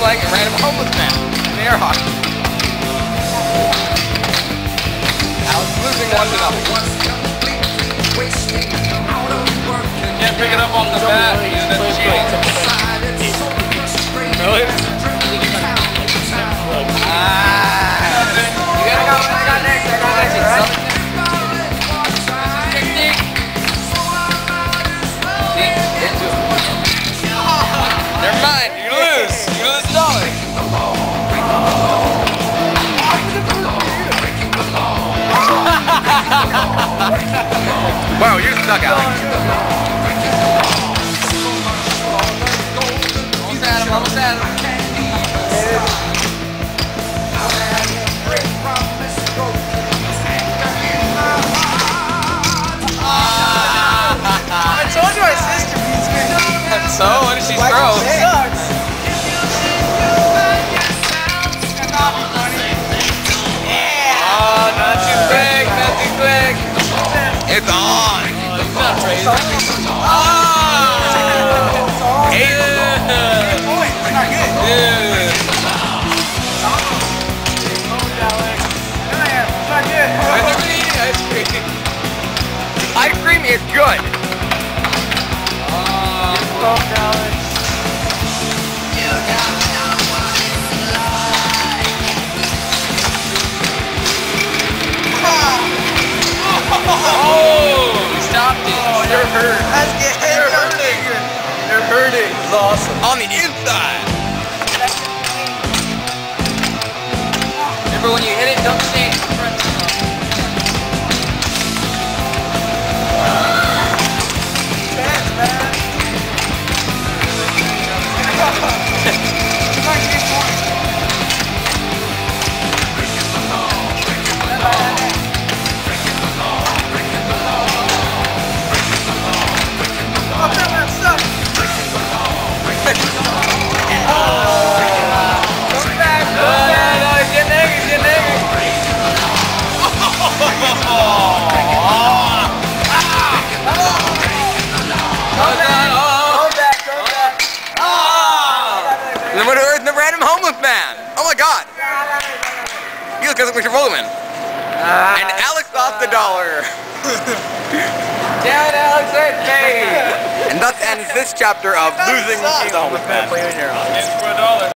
like a random homeless man in air hockey. Alex losing one to nothing. Can't pick it up off the bat. Really? Wow, Alex. Almost at him. Almost at him. Ah. I told you my sister beats me. So, what did she throw? Sucks. Oh, not too quick, not too quick. It's on. Oh! Yeah. It's good. Yeah. Yeah, it's not good. I've never eaten ice cream. Is good. Oh, hurt. Let's get They're hurting. They're hurting. It's awesome. On the inside. Remember when you hit it, don't stay oh. The winner is the random homeless man. Oh my god. He looks like Mr. Bowman. And Alex lost the dollar. Damn Alex, I paid. And thus ends this chapter of losing the homeless man.